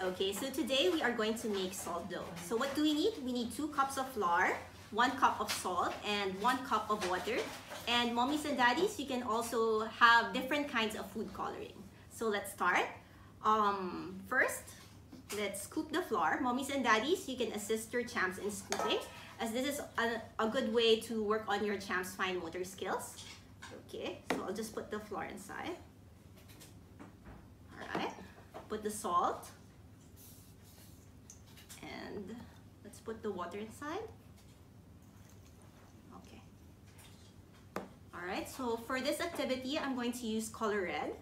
Okay, so today we are going to make salt dough. So what do we need? We need two cups of flour, one cup of salt, and one cup of water. And mommies and daddies, you can also have different kinds of food coloring. So let's start. Um, first, let's scoop the flour. Mommies and daddies, you can assist your champs in scooping as this is a, a good way to work on your champs fine motor skills. Okay, so I'll just put the flour inside. All right put the salt and let's put the water inside? Okay. All right so for this activity I'm going to use color red.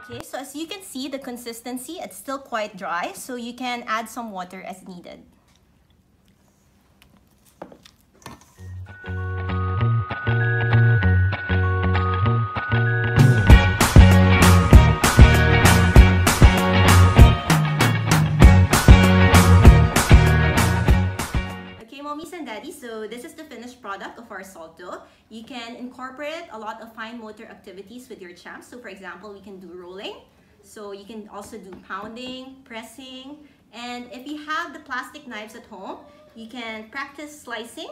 Okay so as you can see the consistency it's still quite dry so you can add some water as needed so this is the finished product of our salt dough. You can incorporate a lot of fine motor activities with your champs. So for example, we can do rolling. So you can also do pounding, pressing, and if you have the plastic knives at home, you can practice slicing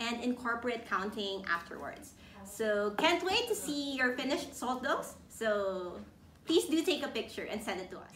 and incorporate counting afterwards. So can't wait to see your finished salt doughs. So please do take a picture and send it to us.